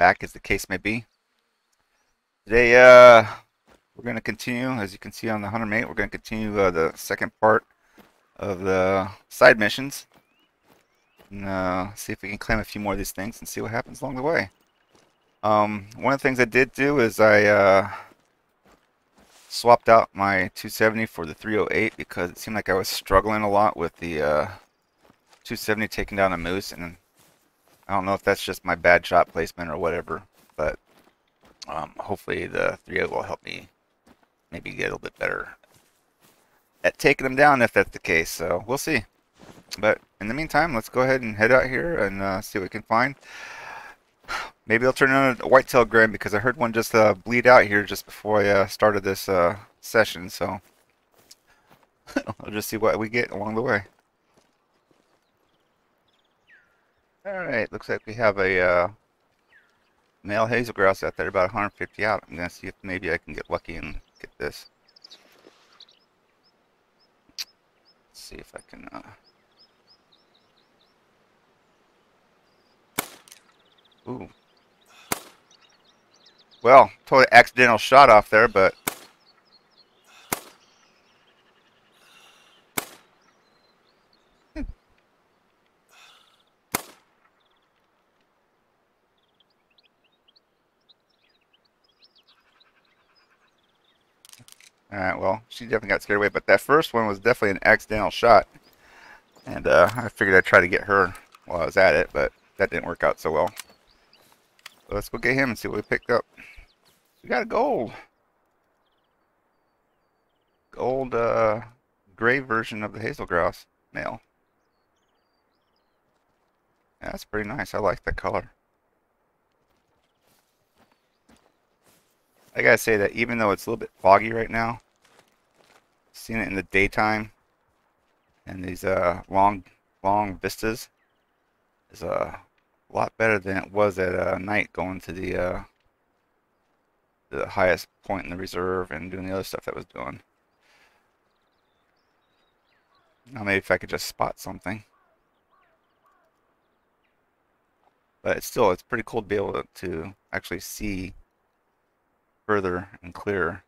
back as the case may be. Today, uh, we're going to continue, as you can see on the Hunter Mate, we're going to continue uh, the second part of the side missions. And uh, see if we can claim a few more of these things and see what happens along the way. Um, one of the things I did do is I uh, swapped out my 270 for the 308 because it seemed like I was struggling a lot with the uh, 270 taking down a moose and I don't know if that's just my bad shot placement or whatever but um, hopefully the 308 will help me maybe get a little bit better at taking them down if that's the case so we'll see. But in the meantime let's go ahead and head out here and uh, see what we can find. Maybe I'll turn on a whitetail gram because I heard one just uh, bleed out here just before I uh, started this uh, session so I'll just see what we get along the way Alright, looks like we have a uh, male hazel grouse out there, about 150 out. I'm going to see if maybe I can get lucky and get this. Let's see if I can... Uh... Ooh. Well, totally accidental shot off there, but Alright, well, she definitely got scared away, but that first one was definitely an accidental shot. And uh, I figured I'd try to get her while I was at it, but that didn't work out so well. So let's go get him and see what we picked up. We got a gold. Gold uh, gray version of the hazel grouse male. Yeah, that's pretty nice. I like that color. I gotta say that even though it's a little bit foggy right now, seeing it in the daytime and these uh, long, long vistas is uh, a lot better than it was at uh, night going to the uh, the highest point in the reserve and doing the other stuff that was doing. Now maybe if I could just spot something. But it's still, it's pretty cool to be able to, to actually see further and clearer.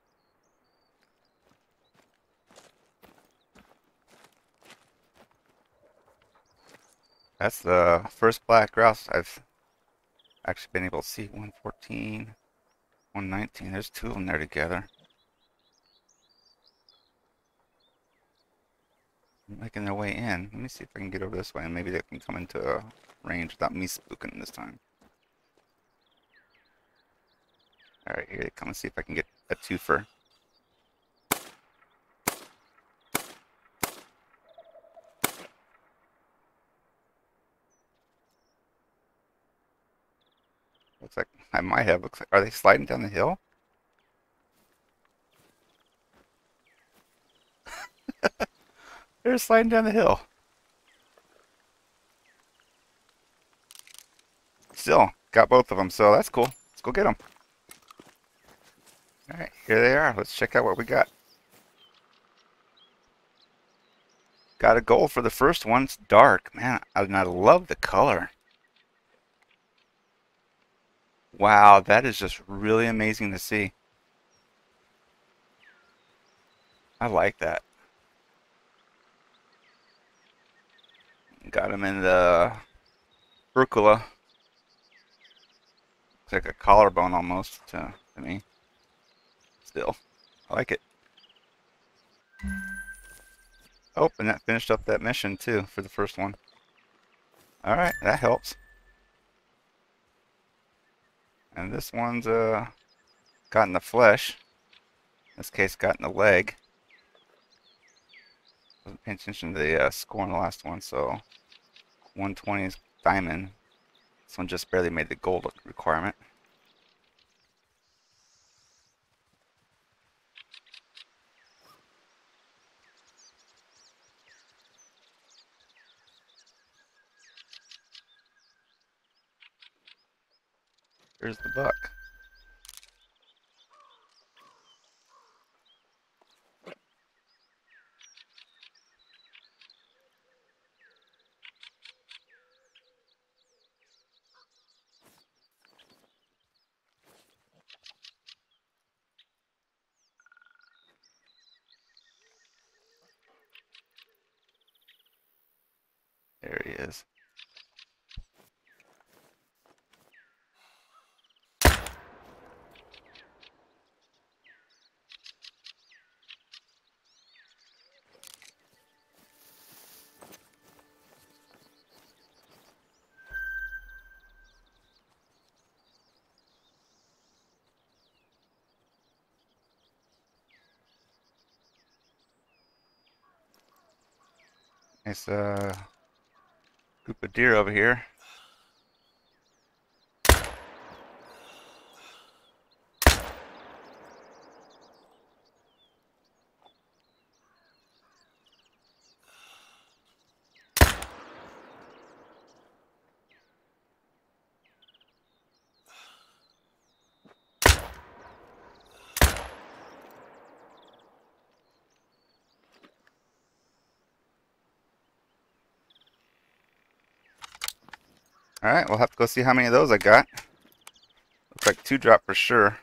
That's the first black grouse I've actually been able to see. 114, 119. There's two of them there together. Making their way in. Let me see if I can get over this way and maybe they can come into a range without me spooking this time. Alright, here they come and see if I can get a twofer. Looks like I might have. Looks like are they sliding down the hill? They're sliding down the hill. Still, got both of them, so that's cool. Let's go get them. Alright, here they are. Let's check out what we got. Got a gold for the first one. It's dark. Man, I, I love the color. Wow, that is just really amazing to see. I like that. Got him in the rucola. Looks like a collarbone almost to, to me still. I like it. Oh, and that finished up that mission too for the first one. Alright, that helps. And this one's uh got in the flesh. In this case got in the leg. Wasn't paying attention to the uh, score on the last one, so 120 is diamond. This one just barely made the gold requirement. Here's the buck. There he is. Nice uh, group of deer over here. Alright, we'll have to go see how many of those I got. Looks like two drop for sure.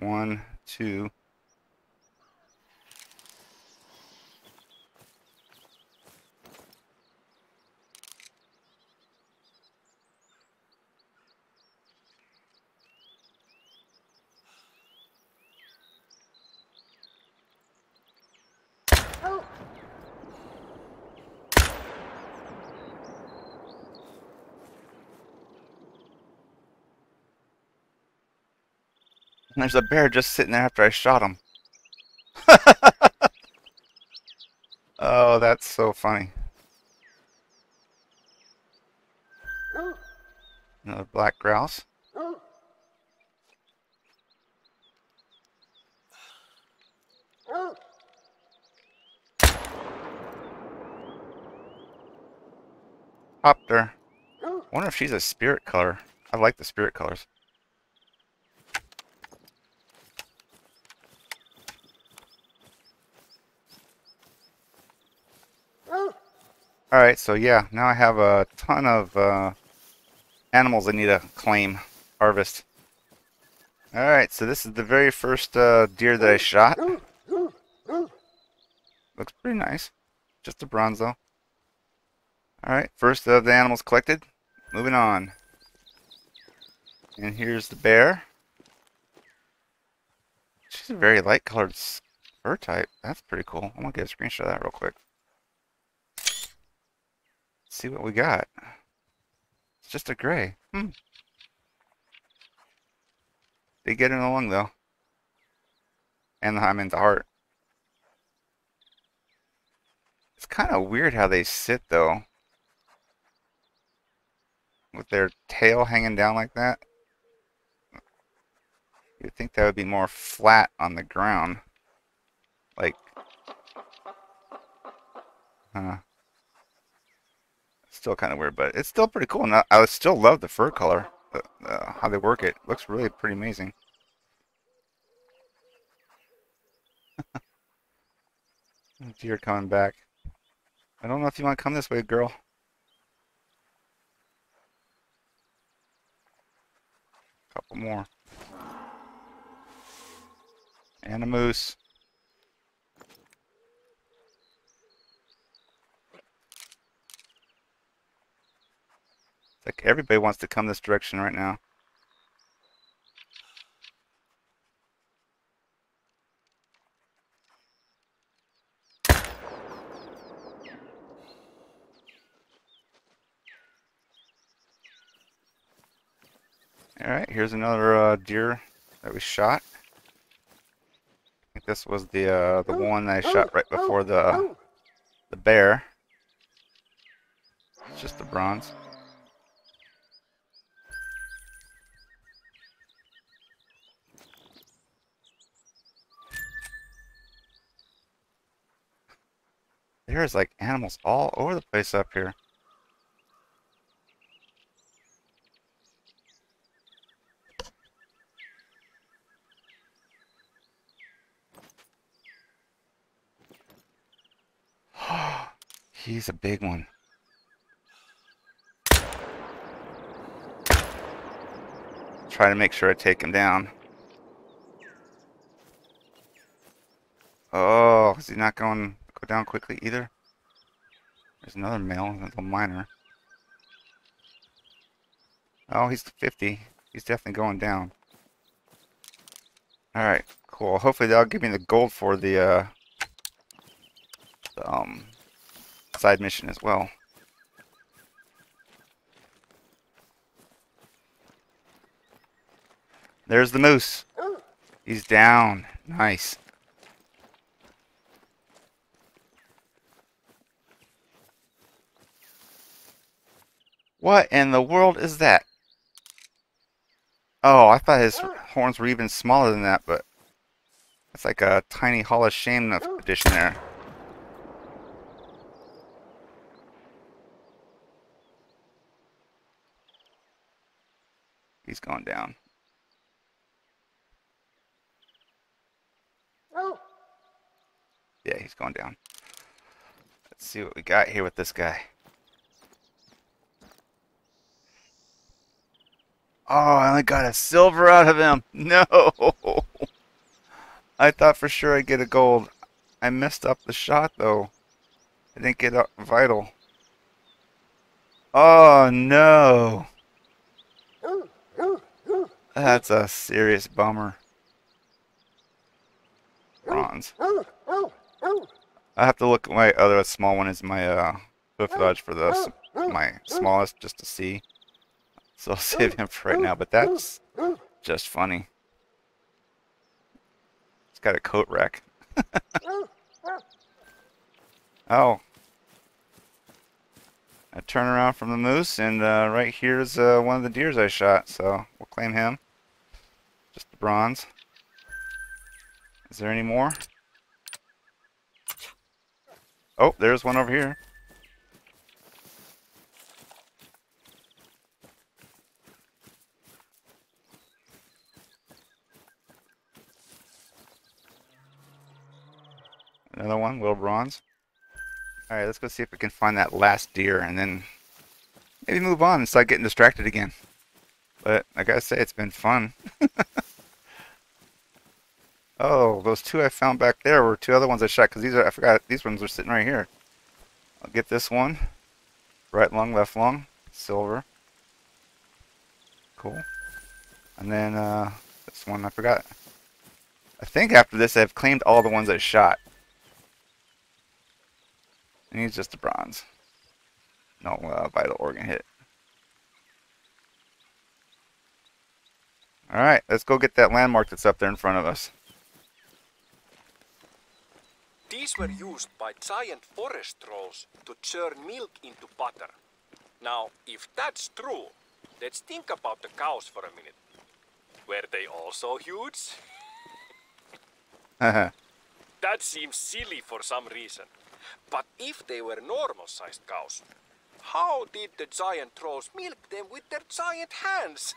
One, two. And there's a bear just sitting there after I shot him. oh, that's so funny. Another black grouse. There. I wonder if she's a spirit color. I like the spirit colors. Alright, so yeah, now I have a ton of uh, animals I need to claim, harvest. Alright, so this is the very first uh, deer that I shot. Looks pretty nice. Just a bronze though. Alright, first of the animals collected. Moving on. And here's the bear. She's a very light colored fur type. That's pretty cool. I'm going to get a screenshot of that real quick see what we got. It's just a gray. Hmm. They get it along though. And the, I'm into heart. It's kind of weird how they sit though. With their tail hanging down like that. You'd think that would be more flat on the ground. Like, huh still kind of weird, but it's still pretty cool. And I, I still love the fur color, uh, how they work it. Looks really pretty amazing. Deer coming back. I don't know if you want to come this way, girl. Couple more. And a moose. Like everybody wants to come this direction right now. Alright, here's another uh, deer that we shot. I think this was the uh, the one I shot right before the the bear. It's just the bronze. There's like animals all over the place up here. He's a big one. Try to make sure I take him down. Oh, is he not going go down quickly either. There's another male, a little miner. Oh, he's 50. He's definitely going down. Alright, cool. Hopefully that'll give me the gold for the, uh, the, um, side mission as well. There's the moose. He's down. Nice. What in the world is that? Oh, I thought his oh. horns were even smaller than that, but it's like a tiny Hall of Shame oh. edition there. He's going down. Oh. Yeah, he's going down. Let's see what we got here with this guy. Oh, I only got a silver out of him. No. I thought for sure I'd get a gold. I messed up the shot, though. I didn't get a vital. Oh, no. That's a serious bummer. Bronze. I have to look at my other small one is my uh, hoof dodge for the my smallest just to see. So I'll save him for right now, but that's just funny. He's got a coat rack. oh. I turn around from the moose, and uh, right here's uh, one of the deers I shot, so we'll claim him. Just the bronze. Is there any more? Oh, there's one over here. Another one, little bronze. Alright, let's go see if we can find that last deer and then maybe move on and start getting distracted again. But I gotta say, it's been fun. Oh, those two I found back there were two other ones I shot because these are I forgot these ones are sitting right here. I'll get this one. Right lung, left lung, silver. Cool. And then uh, this one I forgot. I think after this I've claimed all the ones I shot. And he's just a bronze. No uh, vital organ hit. Alright, let's go get that landmark that's up there in front of us. These were used by giant forest trolls to churn milk into butter. Now, if that's true, let's think about the cows for a minute. Were they also huge? that seems silly for some reason. But if they were normal-sized cows, how did the giant trolls milk them with their giant hands?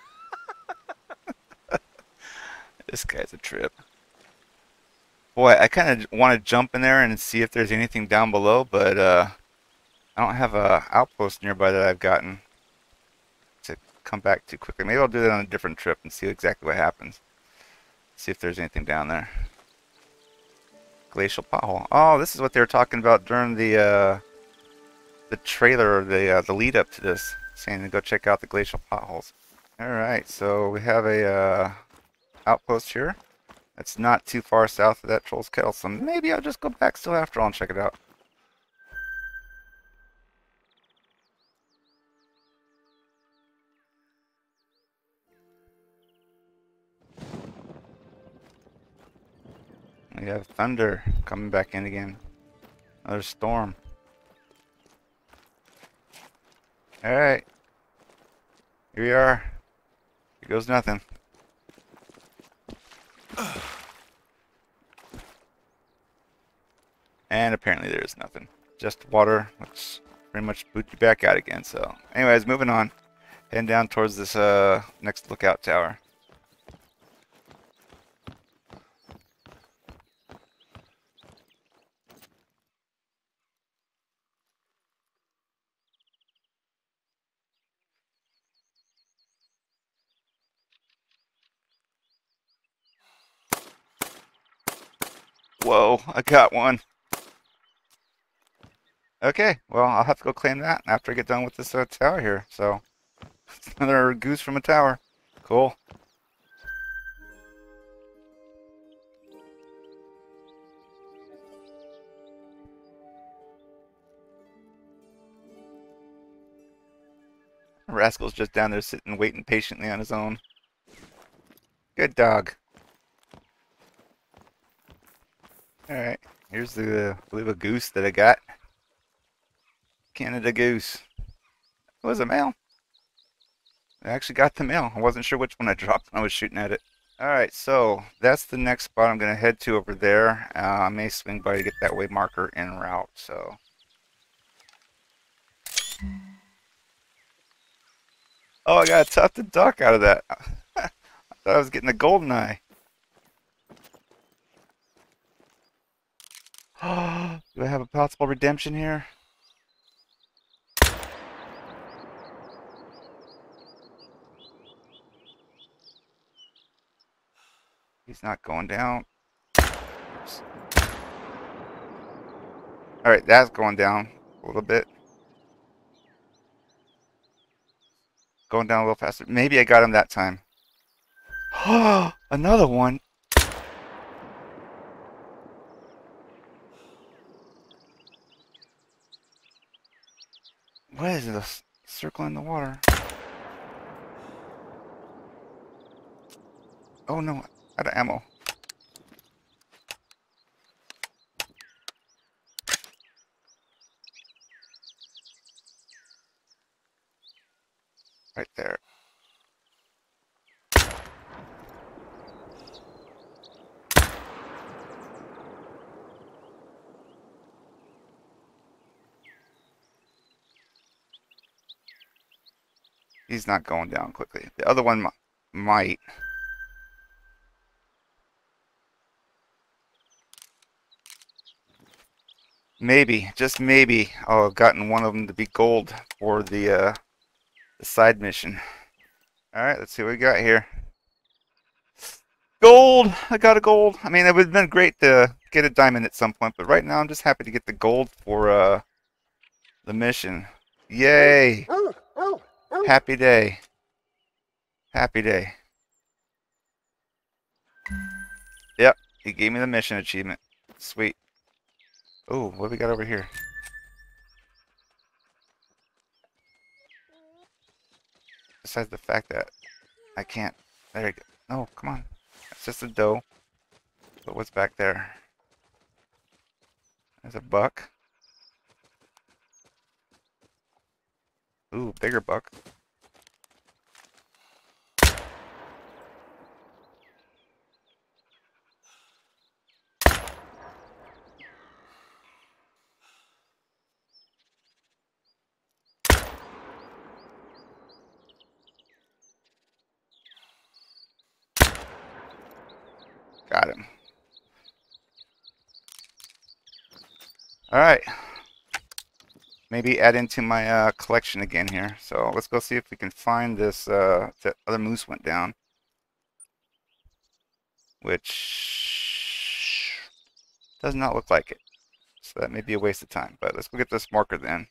this guy's a trip. Boy, I kind of want to jump in there and see if there's anything down below, but uh, I don't have a outpost nearby that I've gotten to come back to quickly. Maybe I'll do that on a different trip and see exactly what happens. See if there's anything down there. Glacial pothole. Oh, this is what they were talking about during the uh, the trailer the uh, the lead up to this, saying to go check out the glacial potholes. All right, so we have a uh, outpost here. It's not too far south of that Troll's Kettle, so maybe I'll just go back still after all and check it out. Have thunder coming back in again. Another storm. Alright. Here we are. Here goes nothing. And apparently there is nothing. Just water, which pretty much boot you back out again. So anyways, moving on. Heading down towards this uh, next lookout tower. I got one. Okay, well, I'll have to go claim that after I get done with this uh, tower here. So, another goose from a tower. Cool. Rascal's just down there sitting, waiting patiently on his own. Good dog. Alright, here's the, I believe, a goose that I got. Canada goose. It was a male. I actually got the male. I wasn't sure which one I dropped when I was shooting at it. Alright, so that's the next spot I'm going to head to over there. Uh, I may swing by to get that way marker en route, so... Oh, I got a tufted duck out of that. I thought I was getting a golden eye. Do I have a possible redemption here? He's not going down. Alright, that's going down a little bit. Going down a little faster. Maybe I got him that time. Another one. What is this? Circle in the water. Oh no, out of ammo. Right there. He's not going down quickly. The other one might. Maybe, just maybe, I'll have gotten one of them to be gold for the, uh, the side mission. Alright, let's see what we got here. Gold! I got a gold. I mean, it would have been great to get a diamond at some point, but right now I'm just happy to get the gold for uh, the mission. Yay! Oh. Happy day. Happy day. Yep, he gave me the mission achievement. Sweet. Oh, what we got over here? Besides the fact that I can't. There you go. No, come on. It's just a doe. But what's back there? There's a buck. Ooh, bigger buck. Got him. Alright. Maybe add into my uh, collection again here. So let's go see if we can find this, uh, that other moose went down. Which does not look like it. So that may be a waste of time. But let's go get this marker then.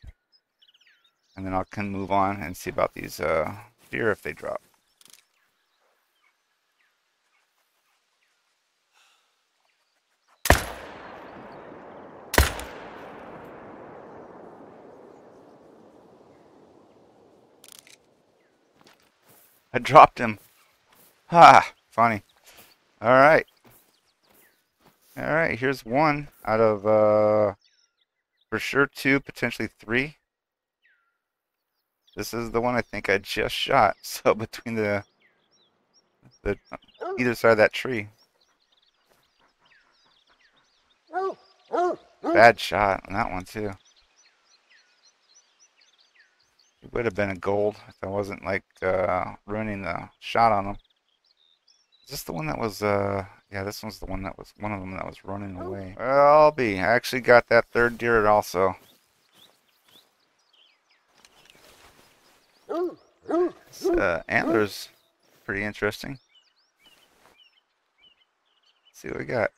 And then I can move on and see about these uh, deer if they drop. I dropped him. Ha! Funny. Alright. Alright, here's one out of, uh, for sure two, potentially three. This is the one I think I just shot. So between the, the either side of that tree. Bad shot on that one too. It would have been a gold if I wasn't like uh, ruining the shot on them. Is this the one that was, uh, yeah, this one's the one that was, one of them that was running away. Well, I'll be. I actually got that third deer also. This, uh, antlers, pretty interesting. Let's see what we got.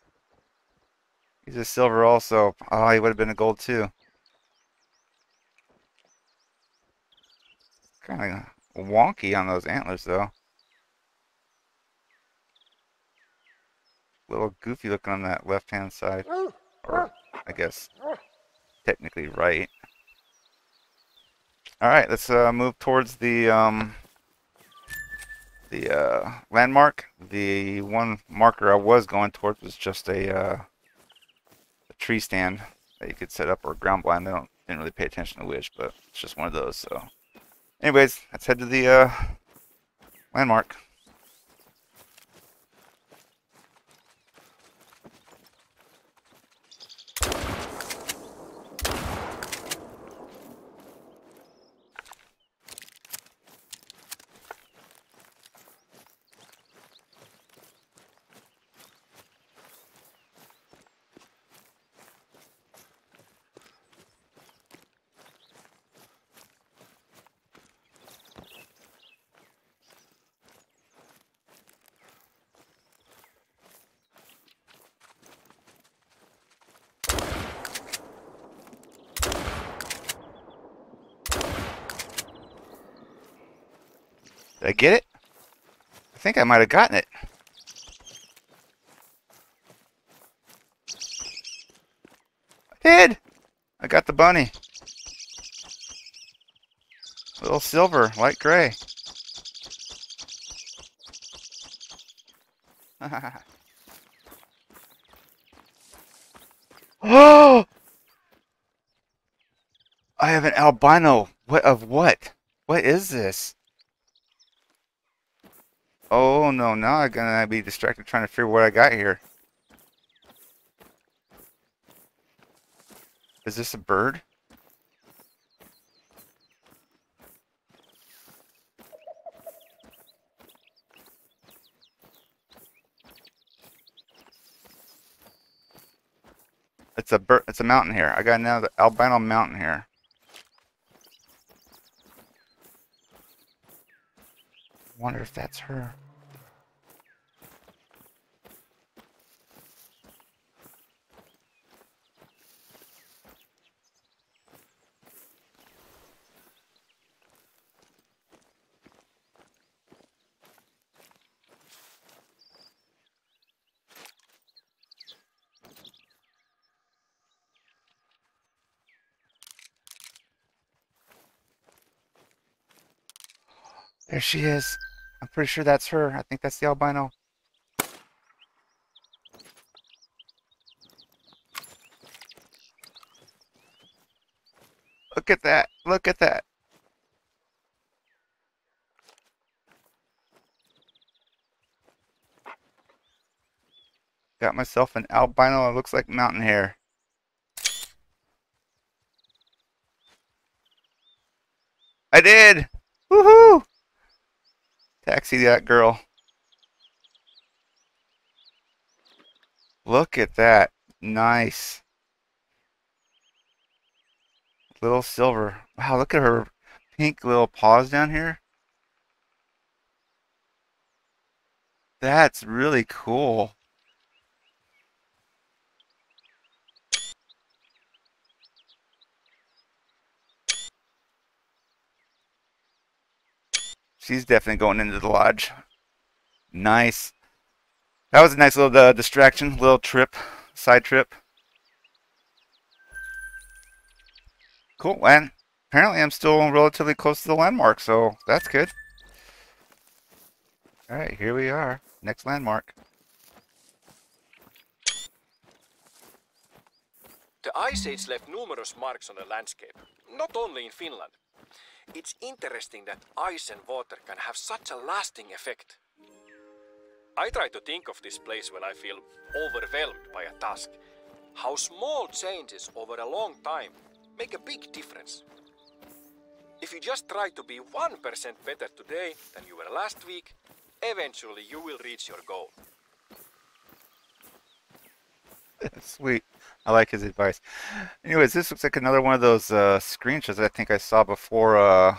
He's a silver also. Oh, he would have been a gold too. Kind of wonky on those antlers, though. A little goofy looking on that left-hand side. Or, I guess, technically right. Alright, let's uh, move towards the, um, the uh, landmark. The one marker I was going towards was just a, uh, a tree stand that you could set up or ground blind. I don't didn't really pay attention to which, but it's just one of those. So, anyways, let's head to the uh, landmark. Think I might have gotten it. I did! I got the bunny. Little silver, light gray. oh! I have an albino. What of what? What is this? Oh no, now I'm gonna be distracted trying to figure what I got here. Is this a bird? It's a bird. It's a mountain hare. I got now the albino mountain hare. Wonder if that's her. There she is. I'm pretty sure that's her. I think that's the albino. Look at that. Look at that. Got myself an albino. It looks like mountain hare. I did! Woohoo! Taxi that girl. Look at that. Nice. Little silver. Wow, look at her pink little paws down here. That's really cool. She's definitely going into the lodge. Nice. That was a nice little uh, distraction, little trip, side trip. Cool, and apparently I'm still relatively close to the landmark, so that's good. Alright, here we are. Next landmark. The Ice Age left numerous marks on the landscape, not only in Finland. It's interesting that ice and water can have such a lasting effect. I try to think of this place when I feel overwhelmed by a task. How small changes over a long time make a big difference. If you just try to be 1% better today than you were last week, eventually you will reach your goal. Sweet. I like his advice. Anyways, this looks like another one of those uh, screenshots I think I saw before uh,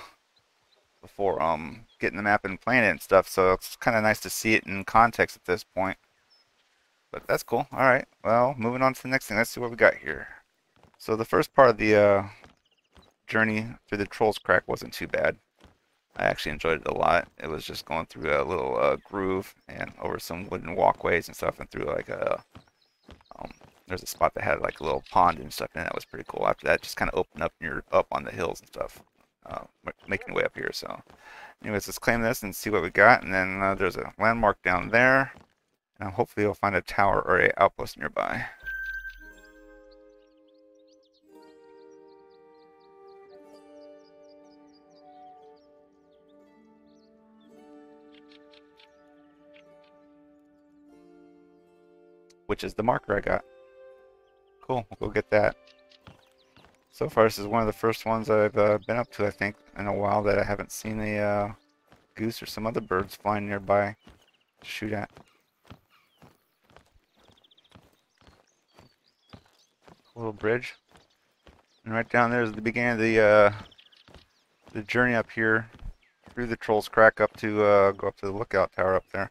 before um, getting the map and playing it and stuff. So it's kind of nice to see it in context at this point. But that's cool. All right. Well, moving on to the next thing. Let's see what we got here. So the first part of the uh, journey through the Trolls Crack wasn't too bad. I actually enjoyed it a lot. It was just going through a little uh, groove and over some wooden walkways and stuff, and through like a there's a spot that had like a little pond and stuff, and that was pretty cool. After that, just kind of opened up and you're up on the hills and stuff, uh, making your way up here. So, anyways, let's claim this and see what we got. And then uh, there's a landmark down there. And hopefully, you'll find a tower or a outpost nearby. which is the marker I got. Cool, we'll go get that. So far, this is one of the first ones I've uh, been up to, I think, in a while that I haven't seen a uh, goose or some other birds flying nearby to shoot at. little bridge. And right down there is the beginning of the uh, the journey up here through the Trolls Crack up to uh, go up to the lookout tower up there.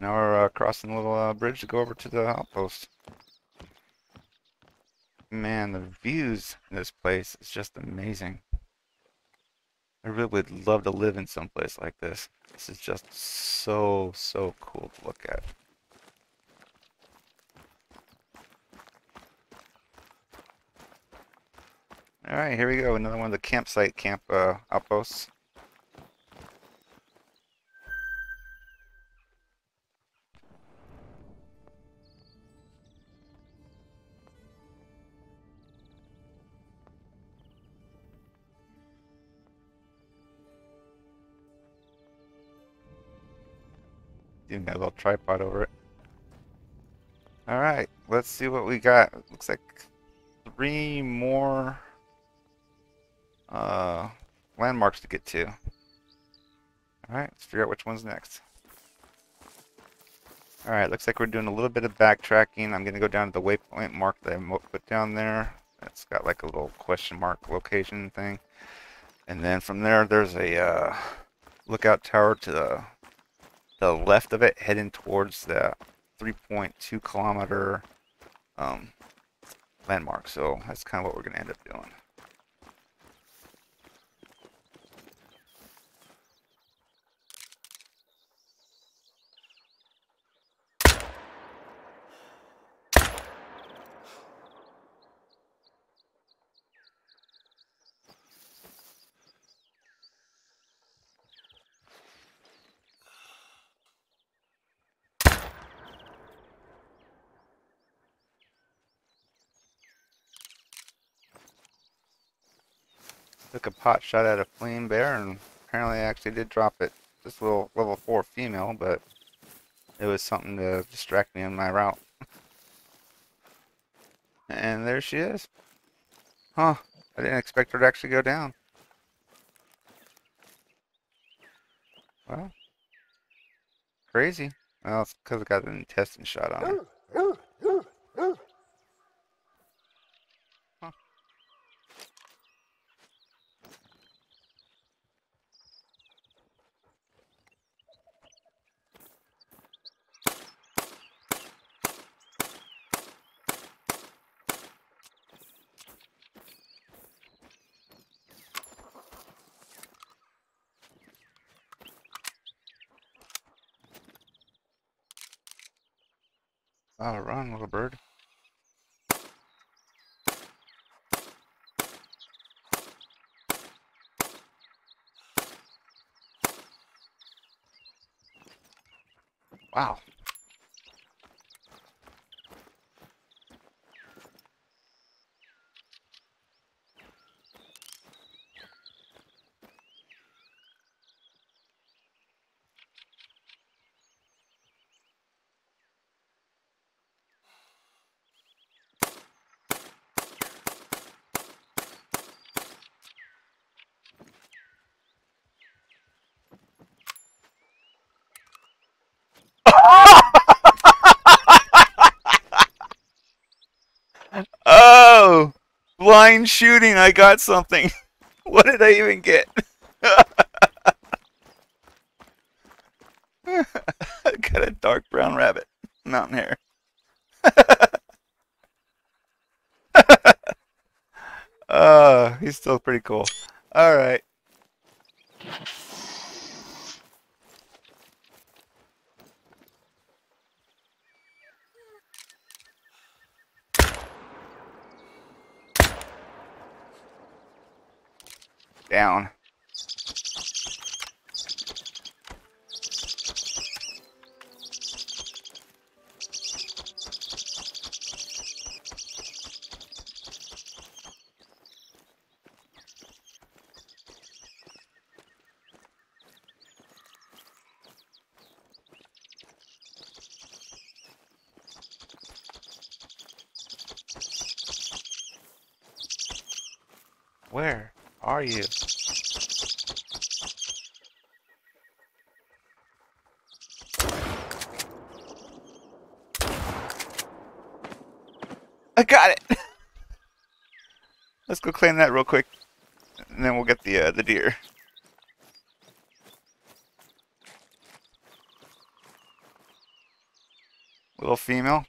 Now we're uh, crossing a little uh, bridge to go over to the outpost. Man, the views in this place is just amazing. I really would love to live in some place like this. This is just so, so cool to look at. Alright, here we go. Another one of the campsite camp uh, outposts. A little tripod over it. Alright, let's see what we got. Looks like three more uh, landmarks to get to. Alright, let's figure out which one's next. Alright, looks like we're doing a little bit of backtracking. I'm going to go down to the waypoint mark that I put down there. It's got like a little question mark location thing. And then from there, there's a uh, lookout tower to the the left of it heading towards the 3.2 kilometer um, landmark. So that's kind of what we're going to end up doing. Took a pot shot at a flame bear and apparently I actually did drop it. This little level 4 female, but it was something to distract me on my route. and there she is. Huh. I didn't expect her to actually go down. Well. Crazy. Well, it's because I got an intestine shot on her. Oh, run, little bird. Wow. Blind shooting, I got something. what did I even get? I got a dark brown rabbit. Mountain hare. uh, he's still pretty cool. Alright. Down. Where are you? I got it. Let's go claim that real quick, and then we'll get the uh, the deer. Little female.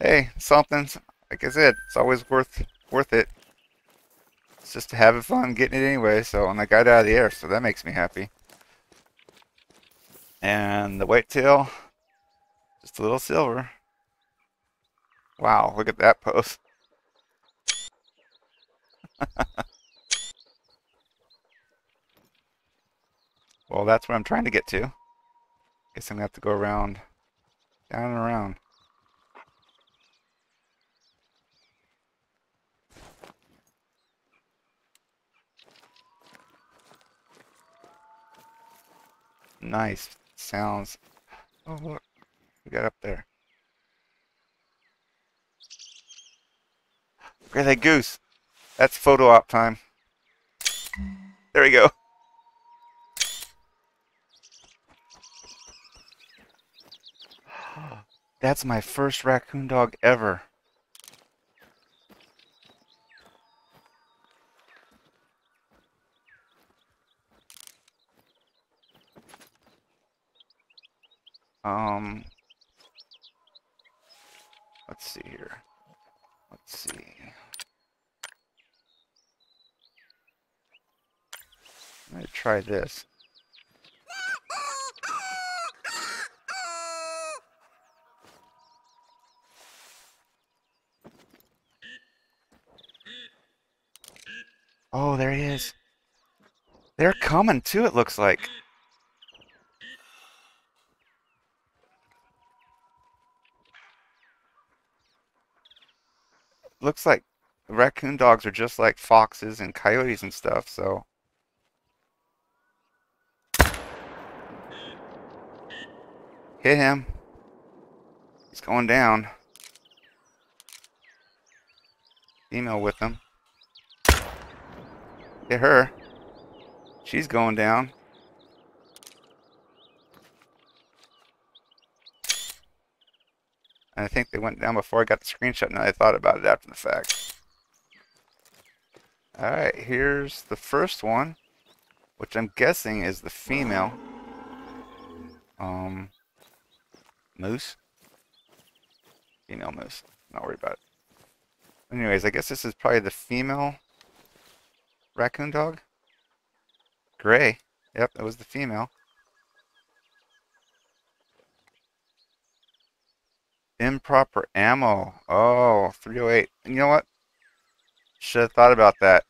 Hey, something. Like I said, it's always worth worth it. It's just having fun getting it anyway. So, and I got out of the air, so that makes me happy. And the whitetail, just a little silver. Wow, look at that pose. well, that's what I'm trying to get to. Guess I'm going to have to go around, down and around. Nice sounds. Oh, look. We got up there. Look at that goose. That's photo op time. There we go. That's my first raccoon dog ever. Um, let's see here. Let's see. Going to try this. Oh, there he is. They're coming too, it looks like. Looks like raccoon dogs are just like foxes and coyotes and stuff, so. Hit him. He's going down. Female with him. Hit her. She's going down. And I think they went down before I got the screenshot. Now I thought about it after the fact. Alright, here's the first one. Which I'm guessing is the female. Um, moose. Female moose. Not worried about it. Anyways, I guess this is probably the female raccoon dog. Gray. Yep, that was the female. Improper ammo. Oh, 308. And you know what? Should have thought about that.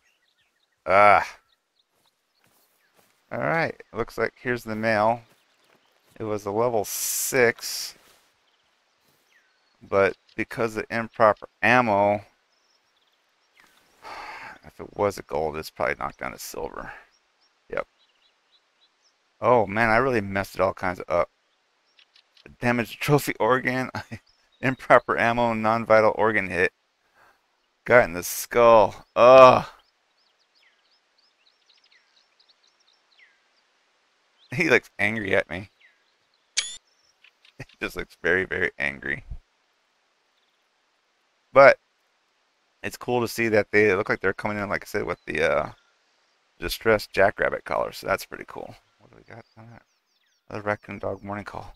Ah. Alright, looks like here's the male. It was a level 6. But because of improper ammo, if it was a gold, it's probably knocked down to silver. Yep. Oh man, I really messed it all kinds of up. Damaged trophy organ, improper ammo, non-vital organ hit. Got in the skull. Ugh. He looks angry at me. He just looks very, very angry. But it's cool to see that they look like they're coming in, like I said, with the uh, distressed jackrabbit collar. So that's pretty cool. What do we got on that? Another raccoon dog morning call.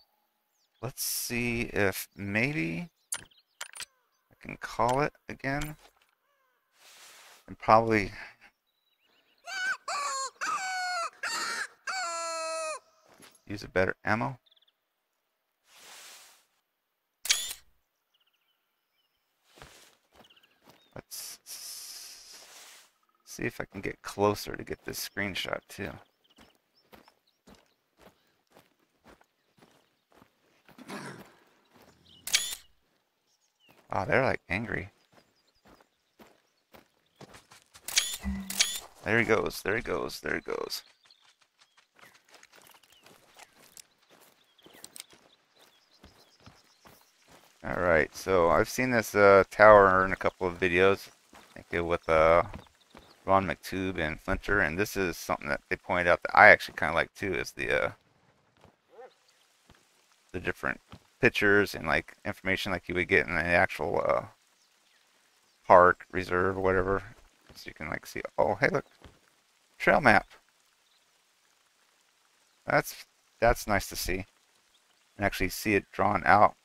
Let's see if maybe I can call it again. And probably... use a better ammo. Let's see if I can get closer to get this screenshot too. Oh, they're like angry. There he goes, there he goes, there he goes. Alright, so I've seen this uh, tower in a couple of videos. I think it with uh, Ron McTube and Flinter, and this is something that they pointed out that I actually kind of like too, is the uh, the different pictures and like information like you would get in the actual uh, park, reserve, or whatever. So you can like see, oh, hey, look, trail map. That's that's nice to see, and actually see it drawn out.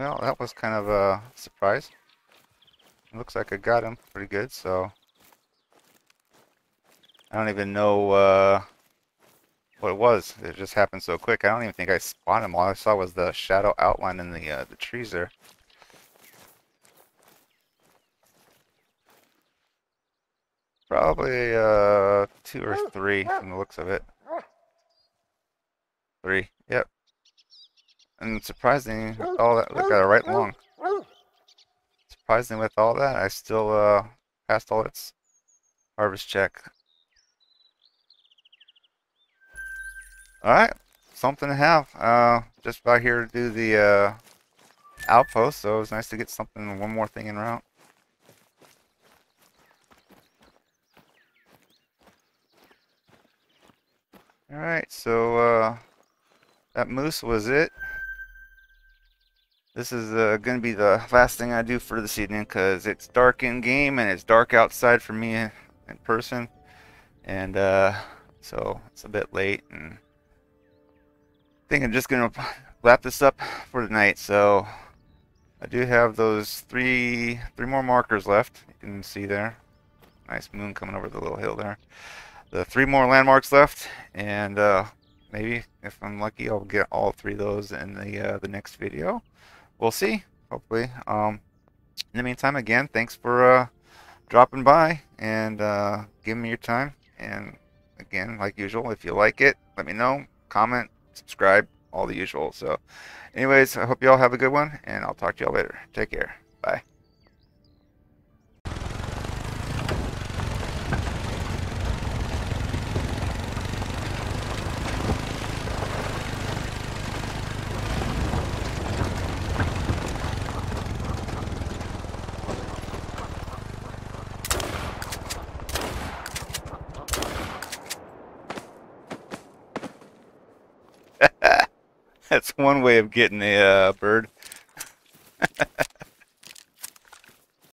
Well, that was kind of a surprise. It looks like I got him pretty good, so... I don't even know uh, what it was. It just happened so quick. I don't even think I spotted him. All I saw was the shadow outline in the uh, the trees there. Probably uh, two or three from the looks of it. Three. Yep. Surprising, with all that, look at it right long. Surprising with all that, I still uh, passed all its harvest check. Alright, something to have. Uh, just about here to do the uh, outpost, so it was nice to get something, one more thing in route. Alright, so uh, that moose was it. This is uh, going to be the last thing I do for this evening because it's dark in game and it's dark outside for me in person. And uh, so it's a bit late and I think I'm just going to wrap this up for tonight. So I do have those three three more markers left. You can see there. Nice moon coming over the little hill there. The three more landmarks left and uh, maybe if I'm lucky I'll get all three of those in the uh, the next video we'll see. Hopefully. Um, in the meantime, again, thanks for uh, dropping by and uh, giving me your time. And again, like usual, if you like it, let me know. Comment, subscribe, all the usual. So, anyways, I hope you all have a good one, and I'll talk to y'all later. Take care. Bye. That's one way of getting a uh, bird.